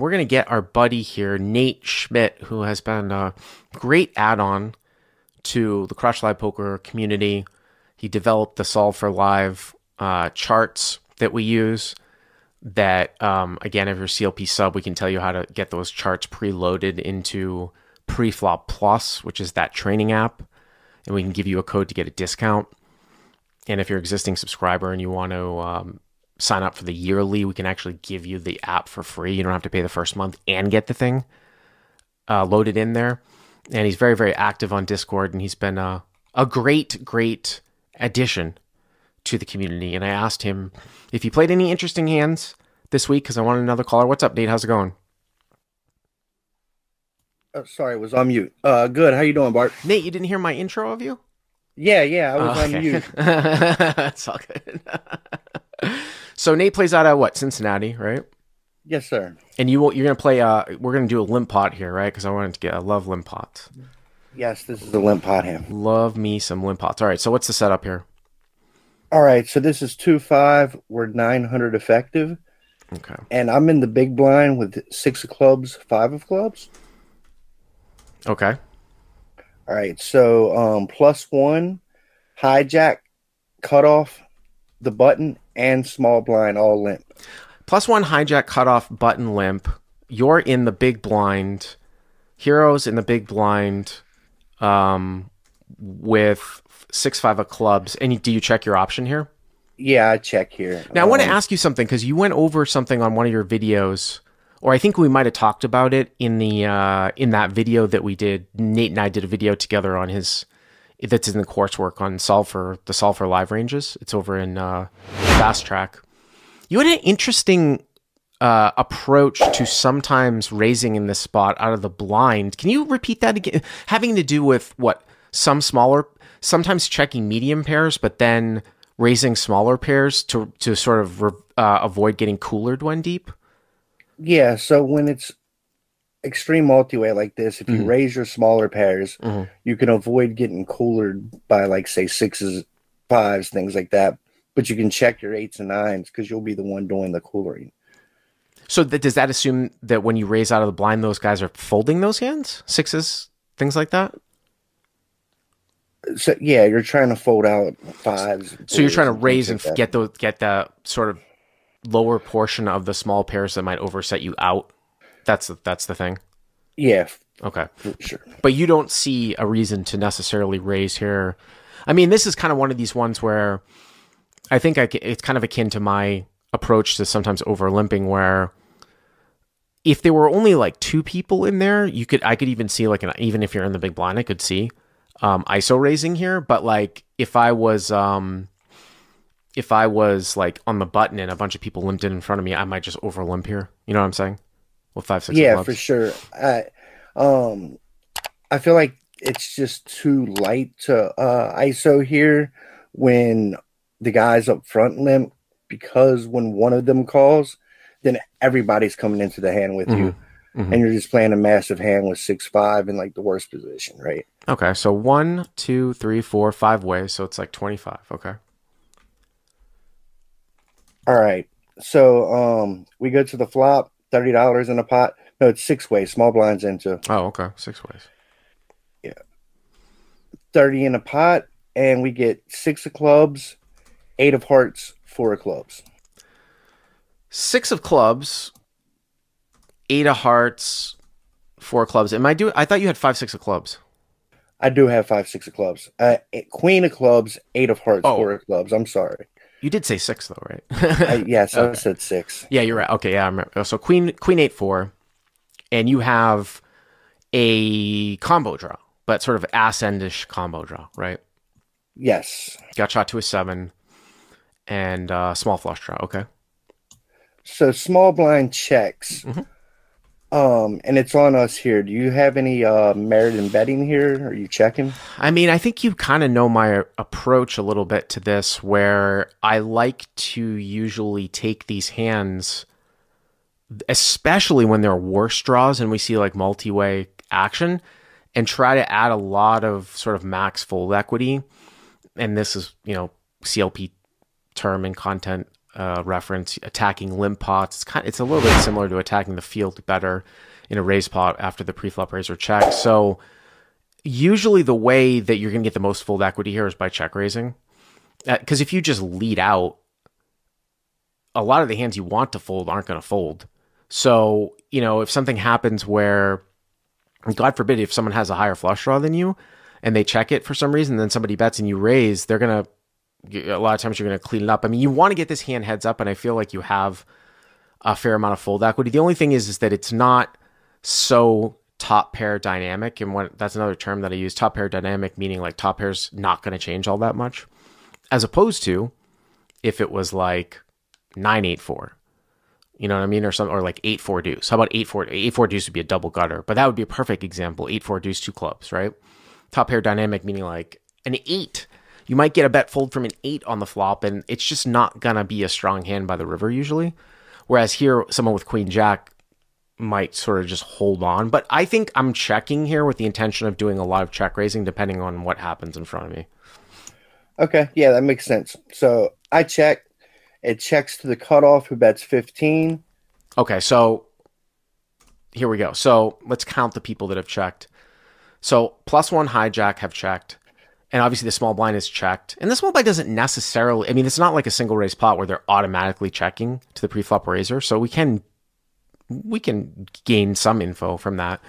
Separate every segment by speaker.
Speaker 1: and we're going to get our buddy here, Nate Schmidt, who has been a great add on to the Crush Live Poker community. He developed the Solve for Live uh, charts that we use. That, um, again, if you're CLP sub, we can tell you how to get those charts preloaded into Preflop Plus, which is that training app. And we can give you a code to get a discount. And if you're an existing subscriber and you want to um, sign up for the yearly, we can actually give you the app for free. You don't have to pay the first month and get the thing uh, loaded in there. And he's very, very active on Discord, and he's been a, a great, great addition to the community. And I asked him if he played any interesting hands this week because I wanted another caller. What's up, Nate? How's it going?
Speaker 2: Oh, sorry, I was on mute. Uh, good. How you doing, Bart?
Speaker 1: Nate, you didn't hear my intro of you?
Speaker 2: Yeah, yeah, I was
Speaker 1: Oh,
Speaker 2: on mute.
Speaker 1: That's all good. so Nate plays out at what Cincinnati, right?
Speaker 2: Yes, sir.
Speaker 1: And you will- you're gonna play. Uh, we're gonna do a limp pot here, right? Because I wanted to get. I love limp pots.
Speaker 2: Yes, this is the limp pot hand.
Speaker 1: Love me some limp pots. All right. So what's the setup here?
Speaker 2: All right, so this is two five. We're nine hundred effective,
Speaker 1: Okay.
Speaker 2: and I'm in the big blind with six of clubs, five of clubs.
Speaker 1: Okay.
Speaker 2: All right, so um, plus one, hijack, cut off, the button, and small blind all limp.
Speaker 1: Plus one hijack cutoff button limp. You're in the big blind. Heroes in the big blind. Um, with six five of clubs. And you, do you check your option here?
Speaker 2: Yeah, I check here.
Speaker 1: Now I want to
Speaker 2: Um,
Speaker 1: ask you something because you went over something on one of your videos, or I think we might have talked about it in the uh, in that video that we did. Nate and I did a video together on his that's in the coursework on solve for the solve for live ranges. It's over in uh, fast track. You had an interesting uh, approach to sometimes raising in this spot out of the blind. Can you repeat that again? Having to do with what some smaller, sometimes checking medium pairs, but then raising smaller pairs to to sort of re- uh, avoid getting coolered when deep.
Speaker 2: Yeah, so when it's extreme multi-way like this, if you
Speaker 1: Mhm.
Speaker 2: raise your smaller pairs,
Speaker 1: Mhm.
Speaker 2: you can avoid getting coolered by like say sixes, fives, things like that. But you can check your eights and nines because you'll be the one doing the coolering.
Speaker 1: So that, does that assume that when you raise out of the blind, those guys are folding those hands, sixes, things like that?
Speaker 2: So yeah, you're trying to fold out fives.
Speaker 1: So you're trying to raise and
Speaker 2: like
Speaker 1: get the get the sort of lower portion of the small pairs that might overset you out. That's the, that's the thing.
Speaker 2: yeah,
Speaker 1: Okay,
Speaker 2: sure.
Speaker 1: but you don't see a reason to necessarily raise here. I mean, this is kind of one of these ones where I think I, it's kind of akin to my approach to sometimes over limping, where if there were only like two people in there, you could I could even see like an even if you're in the big blind, I could see um, ISO raising here. But like if I was um, if I was like on the button and a bunch of people limped in in front of me, I might just over limp here. You know what I'm saying? With five six.
Speaker 2: yeah, for sure. I um I feel like it's just too light to uh ISO here when the guys up front limp because when one of them calls, then everybody's coming into the hand with you.
Speaker 1: Mhm.
Speaker 2: And you're just playing a massive hand with six five in like the worst position, right?
Speaker 1: Okay, so one, two, three, four, five ways. So it's like 25. Okay.
Speaker 2: All right. So um we go to the flop, thirty dollars in a pot. No, it's six ways, small blinds into
Speaker 1: Oh, okay. Six ways.
Speaker 2: Yeah, thirty in a pot, and we get six of clubs, eight of hearts, four of clubs.
Speaker 1: Six of clubs, eight of hearts, four of clubs. Am I do? I thought you had five, six of clubs.
Speaker 2: I do have five, six of clubs. Uh, queen of clubs, eight of hearts,
Speaker 1: Oh.
Speaker 2: four of clubs. I'm sorry.
Speaker 1: You did say six though, right?
Speaker 2: I, yes, I said six.
Speaker 1: yeah, you're right. Okay, yeah, I remember. So queen, queen eight, four, and you have a combo draw, but sort of ass endish combo draw, right?
Speaker 2: Yes.
Speaker 1: Got shot to a seven, and uh, small flush draw. Okay.
Speaker 2: So small blind checks.
Speaker 1: Mhm.
Speaker 2: Um, and it's on us here. Do you have any uh merit in betting here? Are you checking?
Speaker 1: I mean, I think you kind of know my approach a little bit to this, where I like to usually take these hands, especially when they're worse draws and we see like multi way action, and try to add a lot of sort of max fold equity. And this is, you know, CLP term and content uh, reference, attacking limp pots. It's kind. of, It's a little bit similar to attacking the field bettor in a raise pot after the pre-flop raise or check. So usually the way that you're going to get the most fold equity here is by check raising. Because uh, if you just lead out, a lot of the hands you want to fold aren't going to fold. So, you know, if something happens where, God forbid, if someone has a higher flush draw than you and they check it for some reason, then somebody bets and you raise, they're going to, a lot of times you're going to clean it up. I mean, you want to get this hand heads up, and I feel like you have a fair amount of fold equity. The only thing is, is that it's not so top pair dynamic. And that's another term that I use top pair dynamic, meaning like top pair's not going to change all that much, as opposed to if it was like 984. You know what I mean? Or something, or like 8 4 deuce. How about 8 4? 8 4 deuce would be a double gutter, but that would be a perfect example. 8 4 deuce, two clubs, right? Top pair dynamic, meaning like an 8. You might get a bet fold from an 8 on the flop, and it's just not going to be a strong hand by the river usually. Whereas here, someone with queen jack might sort of just hold on. But I think I'm checking here with the intention of doing a lot of check raising depending on what happens in front of me.
Speaker 2: Okay, yeah, that makes sense. So I check. It checks to the cutoff who bets 15.
Speaker 1: Okay, so here we go. So let's count the people that have checked. So plus one hijack have checked. And obviously the small blind is checked. And the small blind doesn't necessarily I mean, it's not like a single raise pot where they're automatically checking to the pre-flop raiser. So we can we can gain some info from that.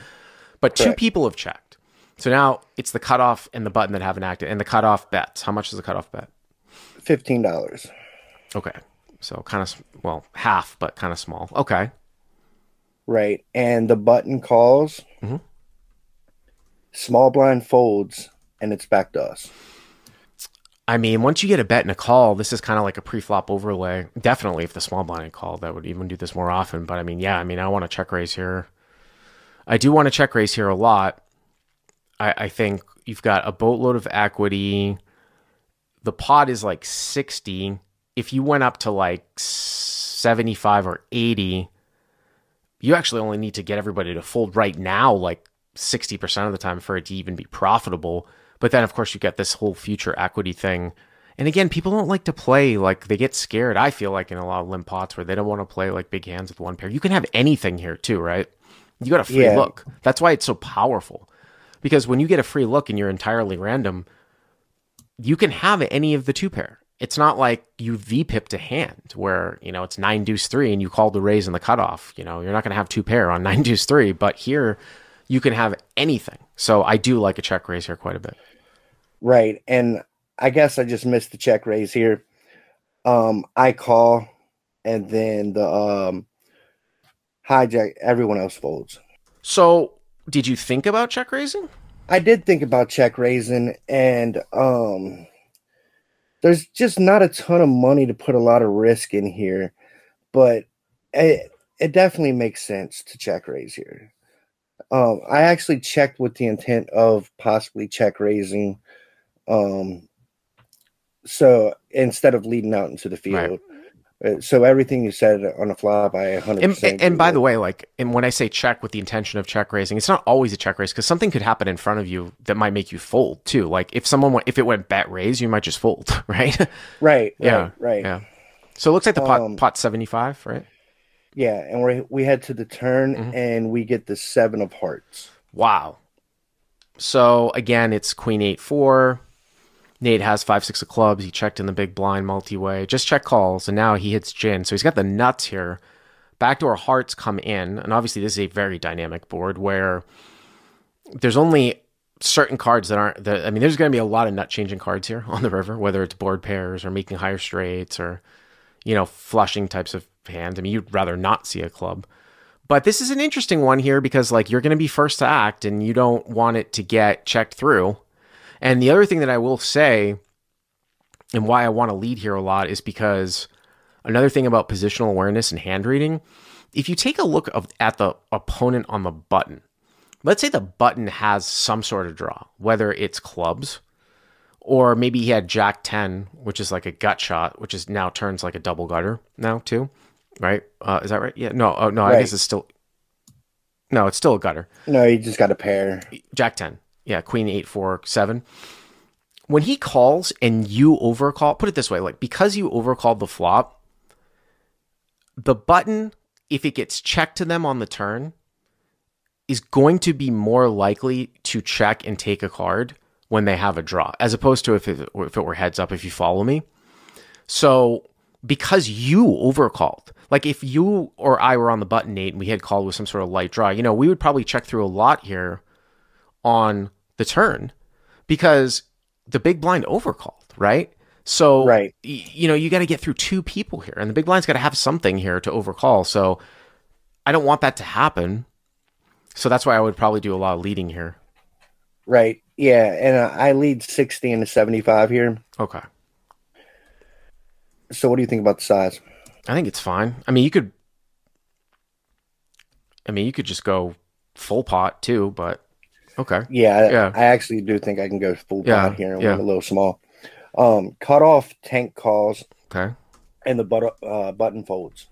Speaker 1: But two people have checked. So now it's the cutoff and the button that haven't acted, and the cutoff bets. How much is the cutoff bet?
Speaker 2: Fifteen dollars.
Speaker 1: Okay, so kind of well half, but kind of small. Okay,
Speaker 2: right. And the button calls. Mm-hmm. Small blind folds, and it's back to us.
Speaker 1: I mean, once you get a bet and a call, this is kind of like a pre-flop overlay. Definitely, if the small blind called, I would even do this more often. But I mean, yeah, I mean, I want to check raise here. I do want to check raise here a lot. I, I think you've got a boatload of equity. The pot is like 60. If you went up to like 75 or 80, you actually only need to get everybody to fold right now, like 60% of the time for it to even be profitable. But then, of course, you get this whole future equity thing. And again, people don't like to play like they get scared. I feel like in a lot of limp pots where they don't want to play like big hands with one pair. You can have anything here too, right? You got a free yeah. look. That's why it's so powerful. Because when you get a free look and you're entirely random, you can have any of the two pair. It's not like you V pipped a hand where, you know, it's nine deuce three and you call the raise and the cutoff. You know, you're not going to have two pair on nine deuce three, but here you can have anything. So I do like a check raise here quite a bit.
Speaker 2: Right. And I guess I just missed the check raise here. Um, I call and then the um hijack everyone else folds.
Speaker 1: So did you think about check raising?
Speaker 2: I did think about check raising and um there's just not a ton of money to put a lot of risk in here, but it, it definitely makes sense to check raise here. Um, I actually checked with the intent of possibly check raising um, so instead of leading out into the field. Right. Uh, so everything you said on a flop, I 100.
Speaker 1: And, and by the way, like, and when I say check with the intention of check raising, it's not always a check raise because something could happen in front of you that might make you fold too. Like if someone went, if it went bet raise, you might just fold, right?
Speaker 2: Right. yeah. Right. right.
Speaker 1: Yeah. So it looks like the pot um, pot 75, right?
Speaker 2: Yeah, and we we head to the turn mm-hmm. and we get the seven of hearts.
Speaker 1: Wow. So again, it's queen eight four Nate has five, six of clubs. He checked in the big blind multi way, just check calls, and now he hits gin. So he's got the nuts here. Backdoor hearts come in, and obviously this is a very dynamic board where there's only certain cards that aren't. That, I mean, there's going to be a lot of nut changing cards here on the river, whether it's board pairs or making higher straights or you know flushing types of hands. I mean, you'd rather not see a club. But this is an interesting one here because like you're going to be first to act and you don't want it to get checked through and the other thing that I will say, and why I want to lead here a lot, is because another thing about positional awareness and hand reading, if you take a look of, at the opponent on the button, let's say the button has some sort of draw, whether it's clubs or maybe he had Jack 10, which is like a gut shot, which is now turns like a double gutter now too, right? Uh, is that right? Yeah. No, oh, no, right. I guess it's still. No, it's still a gutter.
Speaker 2: No, you just got a pair.
Speaker 1: Jack 10 yeah, queen eight four seven. When he calls and you overcall, put it this way, like because you overcalled the flop, the button, if it gets checked to them on the turn, is going to be more likely to check and take a card when they have a draw, as opposed to if it, if it were heads up, if you follow me. So, because you overcalled, like if you or I were on the button, Nate, and we had called with some sort of light draw, you know, we would probably check through a lot here on the turn because the big blind overcalled, right? So,
Speaker 2: Right.
Speaker 1: you know, you got to get through two people here, and the big blind's got to have something here to overcall. So, I don't want that to happen. So that's why I would probably do a lot of leading here.
Speaker 2: Right. Yeah. And uh, I lead 60 into 75 here.
Speaker 1: Okay.
Speaker 2: So what do you think about the size?
Speaker 1: I think it's fine. I mean, you could. I mean, you could just go full pot too, but okay.
Speaker 2: Yeah, I,
Speaker 1: Yeah.
Speaker 2: I actually do think I can go full
Speaker 1: Yeah,
Speaker 2: pot here and
Speaker 1: yeah.
Speaker 2: a little small. Um, cut off tank calls
Speaker 1: Okay.
Speaker 2: and the but, uh, button folds.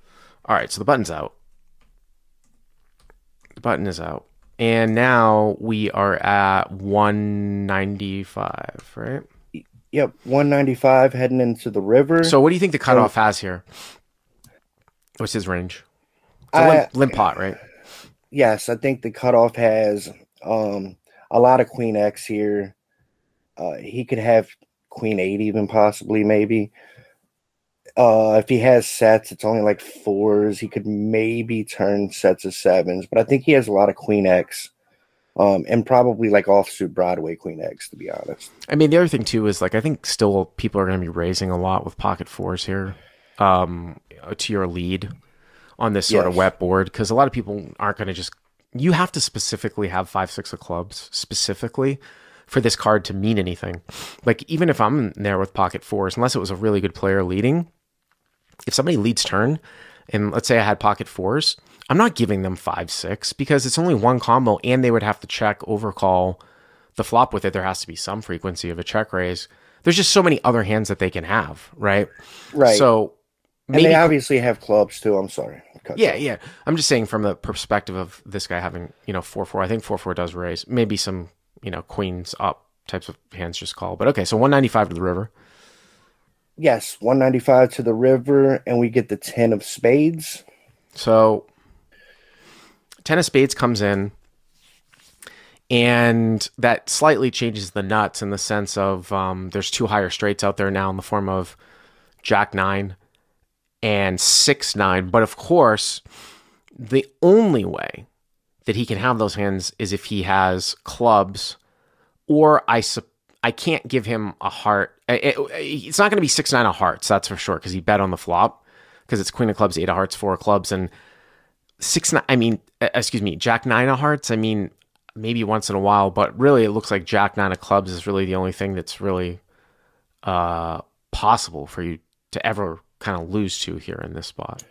Speaker 1: All right. So the button's out. The button is out. And now we are at 195, right?
Speaker 2: Yep, 195 heading into the river.
Speaker 1: So what do you think the cutoff has here? What's his range? It's a
Speaker 2: I-
Speaker 1: limp, limp pot, right?
Speaker 2: yes, I think the cutoff has um, a lot of Queen X here. Uh, he could have Queen Eight, even possibly, maybe. Uh, if he has sets, it's only like fours. He could maybe turn sets of sevens, but I think he has a lot of Queen X, um, and probably like offsuit Broadway Queen X, to be honest.
Speaker 1: I mean, the other thing too is like I think still people are going to be raising a lot with pocket fours here um, to your lead on this sort of
Speaker 2: Yes.
Speaker 1: wet board because a lot of people aren't going to just. You have to specifically have five six of clubs specifically for this card to mean anything. Like even if I'm there with pocket fours, unless it was a really good player leading, if somebody leads turn and let's say I had pocket fours, I'm not giving them five six because it's only one combo and they would have to check overcall the flop with it. There has to be some frequency of a check raise. There's just so many other hands that they can have, right?
Speaker 2: Right.
Speaker 1: So
Speaker 2: and
Speaker 1: maybe
Speaker 2: they obviously have clubs too. I'm sorry.
Speaker 1: Yeah, yeah. I'm just saying from the perspective of this guy having, you know, four four. I think four four does raise. Maybe some, you know, queens up types of hands just call. But okay, so 195 to the river.
Speaker 2: Yes, 195 to the river, and we get the 10 of spades.
Speaker 1: So ten of spades comes in, and that slightly changes the nuts in the sense of um, there's two higher straights out there now in the form of Jack nine and six nine. But of course, the only way that he can have those hands is if he has clubs, or I sup- I can't give him a heart. It- it- it's not going to be six nine of hearts, that's for sure, because he bet on the flop because it's queen of clubs, eight of hearts, four of clubs, and six nine. I mean, excuse me, jack nine of hearts. I mean, maybe once in a while, but really, it looks like jack nine of clubs is really the only thing that's really uh, possible for you to ever kind of lose to here in this spot.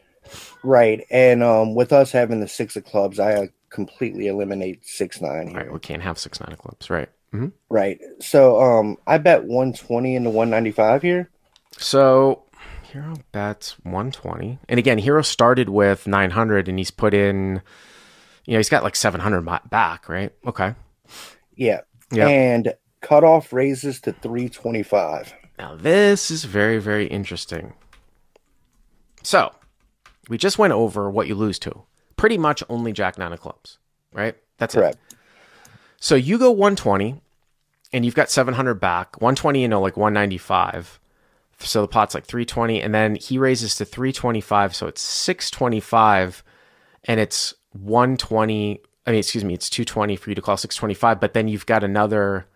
Speaker 2: Right. And um, with us having the six of clubs, I uh, completely eliminate six nine here.
Speaker 1: right, we can't have six nine of clubs, right? hmm
Speaker 2: Right. So um, I bet 120 into 195 here.
Speaker 1: So Hero bets 120. And again, Hero started with 900 and he's put in, you know, he's got like 700 ba- back, right? Okay.
Speaker 2: Yeah.
Speaker 1: Yeah.
Speaker 2: And cutoff raises to 325.
Speaker 1: Now, this is very, very interesting. So, we just went over what you lose to. Pretty much only Jack Nine of Clubs, right? That's it.
Speaker 2: Correct.
Speaker 1: So you go 120 and you've got 700 back, 120, you know, like 195. So the pot's like 320 and then he raises to 325, so it's 625 and it's 120, I mean, excuse me, it's 220 for you to call 625, but then you've got another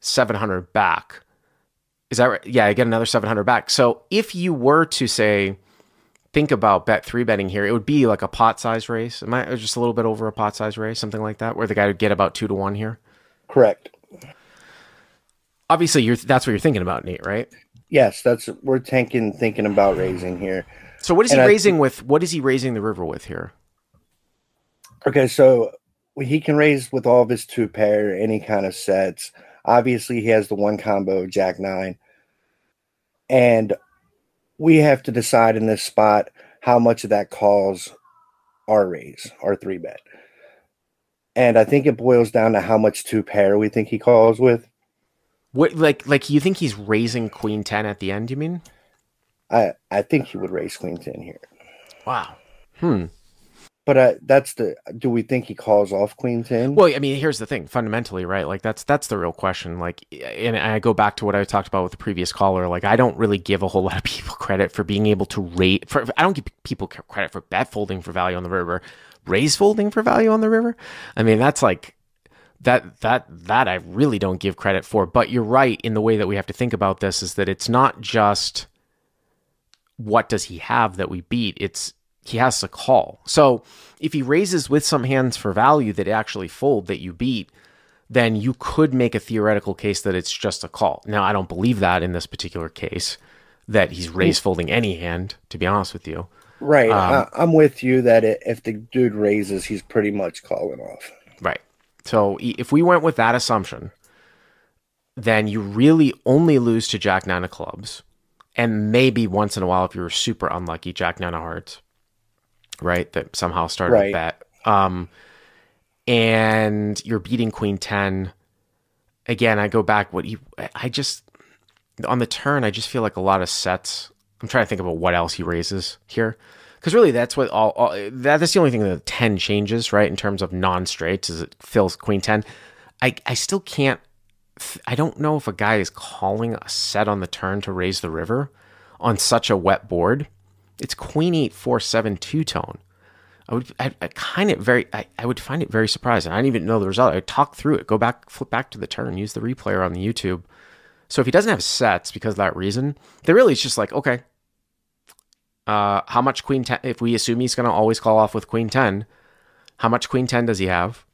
Speaker 1: 700 back. Is that right? Yeah, I get another 700 back. So if you were to say think about bet three betting here, it would be like a pot size race. Am I just a little bit over a pot size race, something like that, where the guy would get about two to one here?
Speaker 2: Correct.
Speaker 1: Obviously, you're that's what you're thinking about, Nate, right?
Speaker 2: Yes, that's we're thinking thinking about raising here.
Speaker 1: So what is he
Speaker 2: I
Speaker 1: raising with? What is he raising the river with here?
Speaker 2: Okay, so he can raise with all of his two pair, any kind of sets. Obviously, he has the one combo Jack Nine, and we have to decide in this spot how much of that calls our raise, our three bet. And I think it boils down to how much two pair we think he calls with.
Speaker 1: What like like you think he's raising queen ten at the end? You mean?
Speaker 2: I I think he would raise queen ten here.
Speaker 1: Wow. Hmm.
Speaker 2: But uh, that's the. Do we think he calls off Queen Ten?
Speaker 1: Well, I mean, here's the thing. Fundamentally, right? Like that's that's the real question. Like, and I go back to what I talked about with the previous caller. Like, I don't really give a whole lot of people credit for being able to rate. For I don't give people credit for bet folding for value on the river, raise folding for value on the river. I mean, that's like that that that I really don't give credit for. But you're right in the way that we have to think about this is that it's not just what does he have that we beat. It's he has to call. So if he raises with some hands for value that actually fold that you beat, then you could make a theoretical case that it's just a call. Now, I don't believe that in this particular case, that he's raise folding any hand, to be honest with you.
Speaker 2: Right. Um, I, am with you that if the dude raises, he's pretty much calling off.
Speaker 1: Right. So if we went with that assumption, then you really only lose to Jack Nine of clubs. And maybe once in a while, if you were super unlucky, Jack Nine of hearts right? That somehow started right. bet. Um, and you're beating Queen 10. Again, I go back, what you, I just, on the turn, I just feel like a lot of sets. I'm trying to think about what else he raises here. Because really, that's what all, all that, that's the only thing that 10 changes, right? In terms of non straights, is it fills Queen 10. I, I still can't, I don't know if a guy is calling a set on the turn to raise the river on such a wet board it's Queen eight four seven two tone. I would I, I kind of very I, I would find it very surprising. I didn't even know the result. I talk through it, go back, flip back to the turn, use the replayer on the YouTube. So if he doesn't have sets because of that reason, they really it's just like okay, uh, how much Queen ten? If we assume he's going to always call off with Queen ten, how much Queen ten does he have?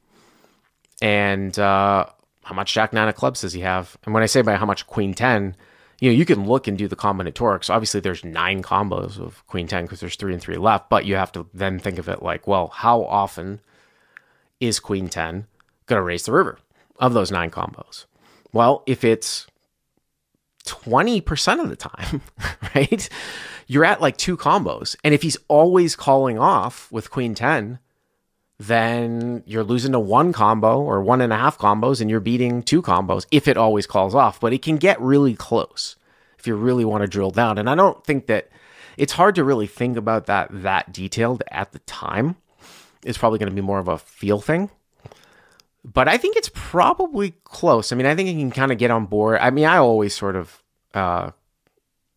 Speaker 1: And uh, how much Jack nine of clubs does he have? And when I say by how much Queen ten, you know, you can look and do the combinatorics. Obviously, there's nine combos of queen 10 because there's three and three left, but you have to then think of it like, well, how often is queen 10 going to raise the river of those nine combos? Well, if it's 20% of the time, right, you're at like two combos. And if he's always calling off with queen 10, then you're losing to one combo or one and a half combos and you're beating two combos if it always calls off. But it can get really close if you really want to drill down. And I don't think that it's hard to really think about that that detailed at the time. It's probably going to be more of a feel thing. But I think it's probably close. I mean, I think you can kind of get on board. I mean, I always sort of uh,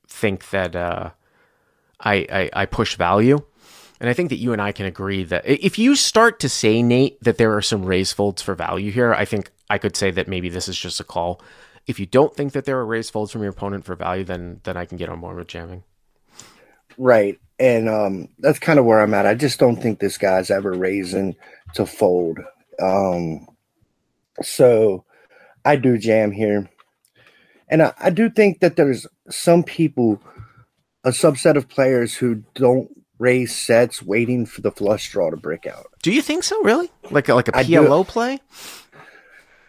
Speaker 1: think that uh, I, I, I push value. And I think that you and I can agree that if you start to say, Nate, that there are some raise folds for value here, I think I could say that maybe this is just a call. If you don't think that there are raise folds from your opponent for value, then then I can get on board with jamming.
Speaker 2: Right. And um, that's kind of where I'm at. I just don't think this guy's ever raising to fold. Um, so I do jam here. And I, I do think that there's some people, a subset of players who don't raise sets waiting for the flush draw to break out.
Speaker 1: Do you think so? Really? Like a, like a PLO play?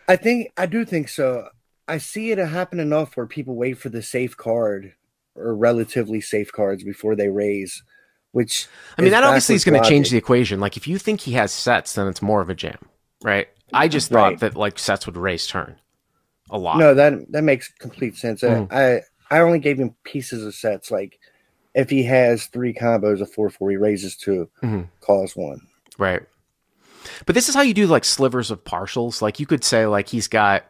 Speaker 2: I think I do think so. I see it happen enough where people wait for the safe card or relatively safe cards before they raise. Which
Speaker 1: I mean, that obviously is going to change the equation. Like if you think he has sets, then it's more of a jam, right? I just thought right. that like sets would raise turn a lot.
Speaker 2: No, that that makes complete sense. Mm. I I only gave him pieces of sets like if he has three combos of four four, he raises 2 mm-hmm. calls one.
Speaker 1: Right. But this is how you do like slivers of partials. Like you could say like he's got,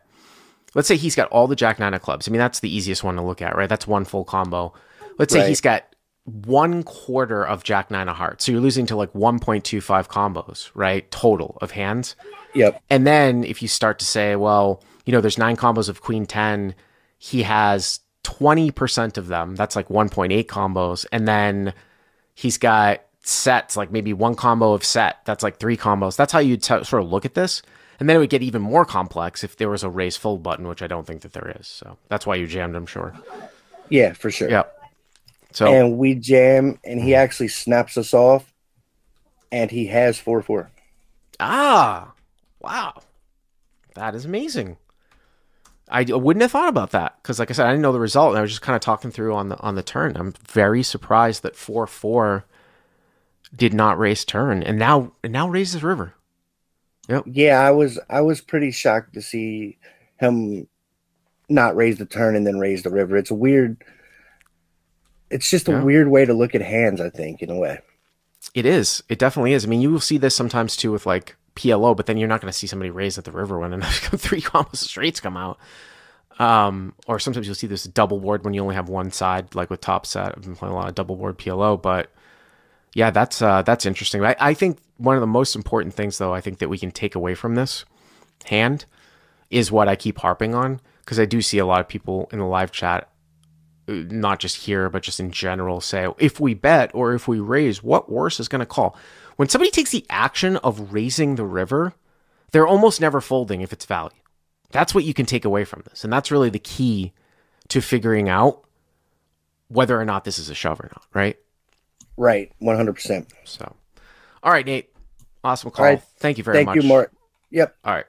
Speaker 1: let's say he's got all the Jack Nine of clubs. I mean that's the easiest one to look at, right? That's one full combo. Let's say right. he's got one quarter of Jack Nine of hearts. So you're losing to like 1.25 combos, right? Total of hands.
Speaker 2: Yep.
Speaker 1: And then if you start to say, well, you know, there's nine combos of Queen 10, he has 20% of them. That's like 1.8 combos. And then he's got sets, like maybe one combo of set. That's like three combos. That's how you t- sort of look at this. And then it would get even more complex if there was a raise full button, which I don't think that there is. So that's why you jammed, I'm sure.
Speaker 2: Yeah, for sure.
Speaker 1: Yeah.
Speaker 2: So and we jam, and he actually snaps us off, and he has four four.
Speaker 1: Ah, wow, that is amazing. I wouldn't have thought about that because, like I said, I didn't know the result, and I was just kind of talking through on the on the turn. I'm very surprised that four four did not raise turn, and now and now raises river.
Speaker 2: Yep. Yeah, I was I was pretty shocked to see him not raise the turn and then raise the river. It's a weird. It's just a yeah. weird way to look at hands. I think in a way.
Speaker 1: It is. It definitely is. I mean, you will see this sometimes too with like PLO, but then you're not going to see somebody raise at the river when three combo straights come out. Um, or sometimes you'll see this double board when you only have one side, like with top set. I've been playing a lot of double board PLO, but yeah, that's uh, that's interesting. I, I think one of the most important things, though, I think that we can take away from this hand is what I keep harping on because I do see a lot of people in the live chat, uh, not just here but just in general, say if we bet or if we raise, what worse is going to call? When somebody takes the action of raising the river, they're almost never folding if it's value. That's what you can take away from this. And that's really the key to figuring out whether or not this is a shove or not, right?
Speaker 2: Right, 100%.
Speaker 1: So, all right, Nate. Awesome call. Right. Thank you very
Speaker 2: Thank
Speaker 1: much.
Speaker 2: Thank you, Bart. Yep.
Speaker 1: All right.